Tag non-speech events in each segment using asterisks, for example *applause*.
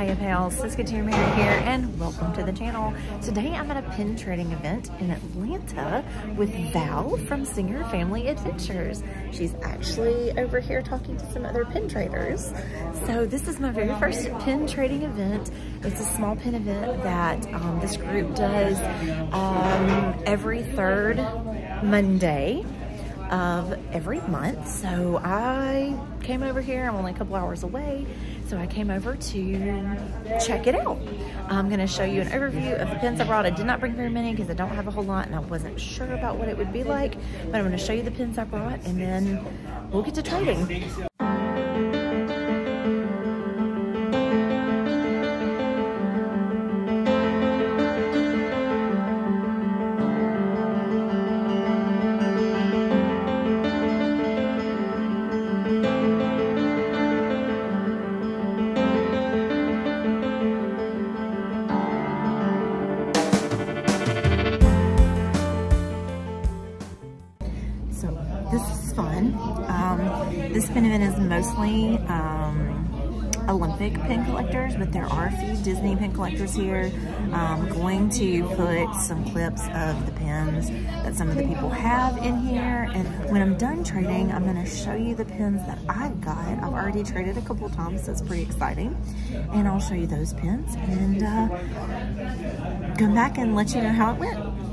Hiya pals, Siska Mary here and welcome to the channel. Today I'm at a pin trading event in Atlanta with Val from Singer Family Adventures. She's actually over here talking to some other pin traders. So this is my very first pin trading event. It's a small pin event that um, this group does um, every third Monday of every month. So I came over here, I'm only a couple hours away, so I came over to check it out. I'm gonna show you an overview of the pins I brought. I did not bring very many because I don't have a whole lot and I wasn't sure about what it would be like, but I'm gonna show you the pins I brought and then we'll get to trading. So this is fun. Um this pin event is mostly um, Olympic pin collectors, but there are a few Disney pin collectors here. I'm going to put some clips of the pins that some of the people have in here. And when I'm done trading, I'm gonna show you the pins that I've got. I've already traded a couple times, so it's pretty exciting. And I'll show you those pins and uh, come back and let you know how it went.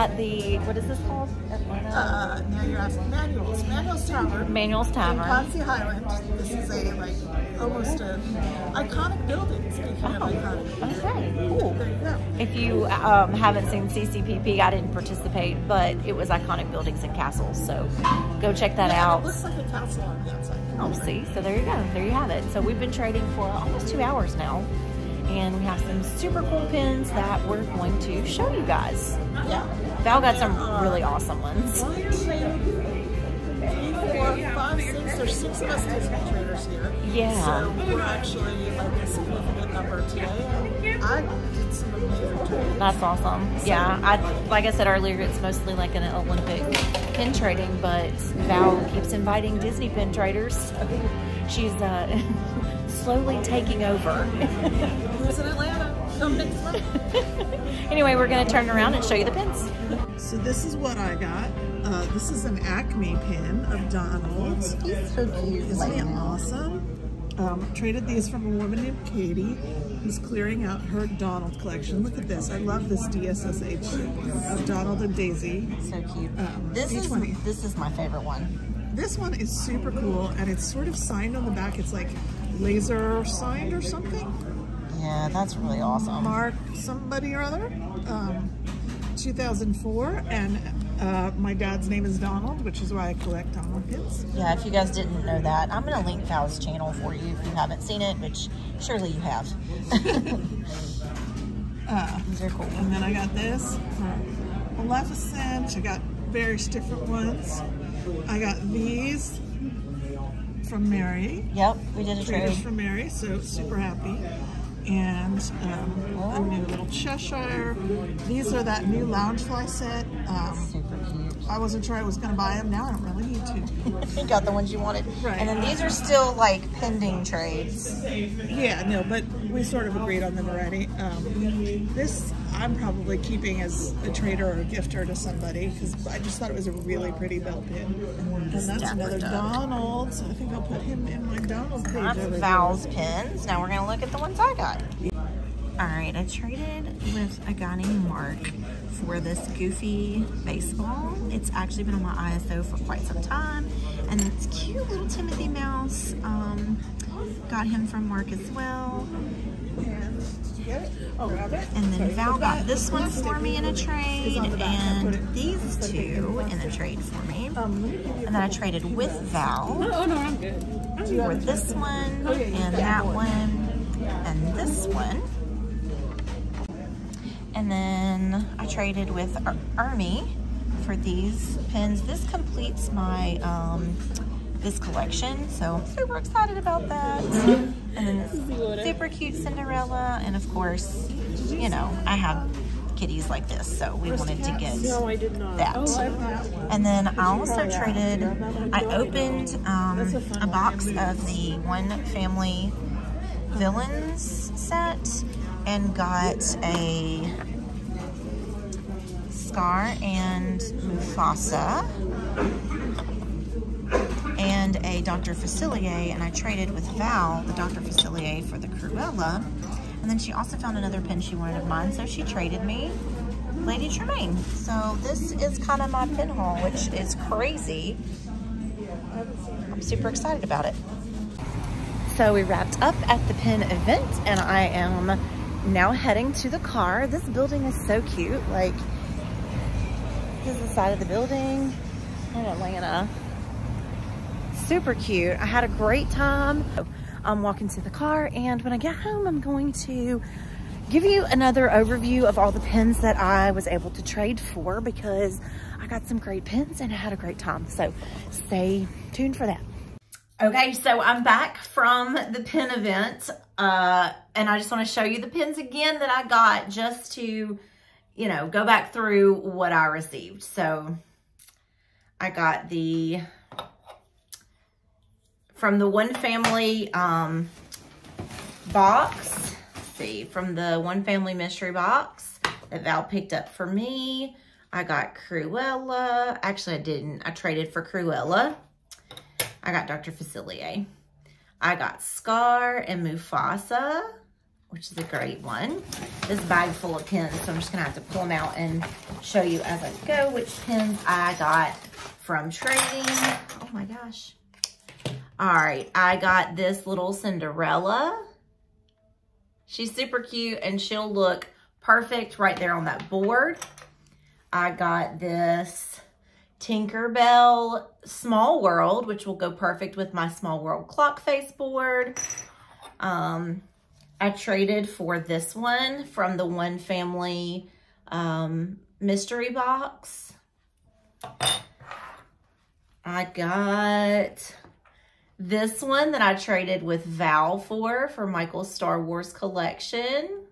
At the, what is this called? Uh, now you're asking Manuel's. Manuel's Tavern. Manuel's Tavern. In Ponce Highland. This is a, like, almost an iconic building, speaking oh, of iconic. Okay, cool. There you go. If you um, haven't seen CCPP, I didn't participate, but it was iconic buildings and castles, so go check that yeah, out. It looks like a castle on the outside. Oh, see? So there you go. There you have it. So we've been trading for almost two hours now and we have some super cool pins that we're going to show you guys. Yeah. Val got some really awesome ones. One, two, three, four, five, six. There's six of us Disney traders here. Yeah. So we're actually like a significant number today. I did some amazing trades. That's awesome. Yeah. I like I said earlier, it's mostly like an Olympic pin trading, but Val keeps inviting Disney pin traders. She's uh *laughs* slowly taking over. Who's in Atlanta? *laughs* anyway, we're going to turn around and show you the pins. So this is what I got. Uh, this is an Acme pin of Donald. He's so cute. Isn't he awesome? Um, traded these from a woman named Katie who's clearing out her Donald collection. Look at this. I love this DSSH of Donald and Daisy. So cute. Um, this is B20. this is my favorite one. This one is super cool and it's sort of signed on the back. It's like laser signed or something. Yeah, that's really awesome. Mark somebody or other. Um, 2004 and uh, my dad's name is Donald, which is why I collect Donald pins. Yeah, if you guys didn't know that, I'm gonna link Val's channel for you if you haven't seen it, which surely you have. *laughs* Uh, These are cool. and then I got this, uh, Maleficent. I got various different ones. I got these from Mary. Yep, we did a trade. from Mary, so super happy. And um, a new little Cheshire. These are that new Loungefly set. Um, Super cute. I wasn't sure I was going to buy them. Now I don't really need to. *laughs* You got the ones you wanted. Right. And then these are still like pending trades. Yeah, no, but we sort of agreed on them already. Um, this I'm probably keeping as a trader or a gifter to somebody because I just thought it was a really pretty bell pin. And that's Dapper another Duck. Donald. So I think I'll put him in my Donald page That's Val's pins. Now we're gonna look at the ones I got. All right, I traded with a guy named Mark for this goofy baseball. It's actually been on my ISO for quite some time. And it's cute little Timothy Mouse. Um, got him from Mark as well. And then Val got this one for me in a trade and these two in a trade for me. And then I traded with Val for this one, and that one and this one. And then I traded with Ar- Army for these pins. This completes my um, this collection, so I'm super excited about that. And then this super cute Cinderella, and of course, you know, I have kitties like this, so we wanted to get No, I did not. that. Oh, And then I also traded, I opened um, a box of the One Family Villains set and got a Scar and Mufasa and a Dr. Facilier and I traded with Val, the Dr. Facilier for the Cruella. And then she also found another pin she wanted of mine, so she traded me Lady Tremaine. So this is kind of my pin haul, which is crazy. I'm super excited about it. So we wrapped up at the pin event and I am now heading to the car. This building is so cute. Like, this is the side of the building in Atlanta. Super cute. I had a great time. I'm walking to the car and when I get home, I'm going to give you another overview of all the pins that I was able to trade for because I got some great pins and I had a great time. So stay tuned for that. Okay, so I'm back from the pin event uh, and I just want to show you the pins again that I got just to, you know, go back through what I received. So I got the, from the One Family um, box, see, from the One Family Mystery box that Val picked up for me. I got Cruella. Actually, I didn't. I traded for Cruella. I got Dr. Facilier. I got Scar and Mufasa, which is a great one. This bag full of pins, so I'm just gonna have to pull them out and show you as I go which pins I got from trading. Oh my gosh. All right, I got this little Cinderella. She's super cute and she'll look perfect right there on that board. I got this Tinkerbell Small World, which will go perfect with my Small World clock face board. Um, I traded for this one from the One Family um, mystery box. I got this one that I traded with Val for, for Michael's Star Wars collection.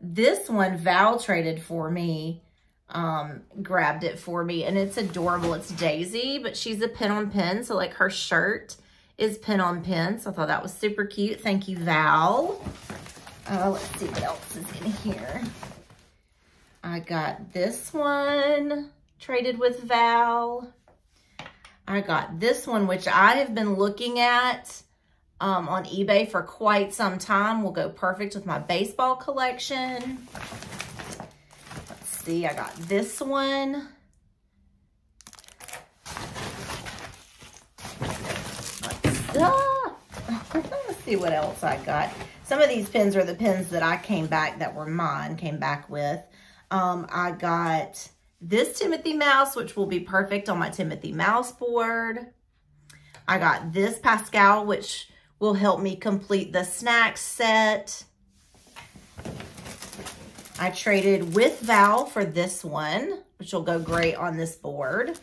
This one Val traded for me, um, grabbed it for me, and it's adorable. It's Daisy, but she's a pin on pin, so like her shirt is pin on pin, so I thought that was super cute. Thank you, Val. Uh, let's see what else is in here. I got this one, traded with Val. I got this one, which I have been looking at um, on eBay for quite some time. Will go perfect with my baseball collection. See, I got this one. Let's, let's see what else I got. Some of these pins are the pins that I came back that were mine, came back with. Um, I got this Timothy Mouse, which will be perfect on my Timothy Mouse board. I got this Pascal, which will help me complete the snack set. I traded with Val for this one, which will go great on this board.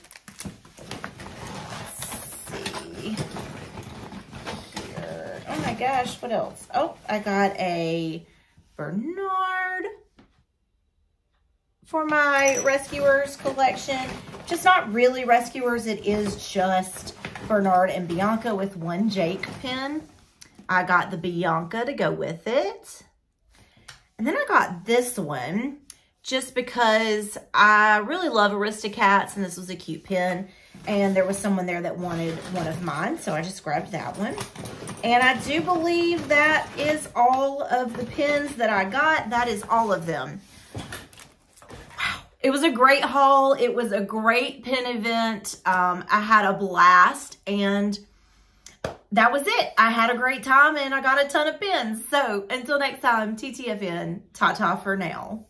Oh my gosh, what else? Oh, I got a Bernard for my Rescuers collection. Just not really Rescuers, it is just Bernard and Bianca with one Jake pin. I got the Bianca to go with it. And then I got this one just because I really love Aristocats and this was a cute pin. And there was someone there that wanted one of mine, so I just grabbed that one. And I do believe that is all of the pins that I got. That is all of them. Wow. It was a great haul. It was a great pin event. Um, I had a blast and that was it. I had a great time and I got a ton of pins. So until next time, TTFN, ta-ta for now.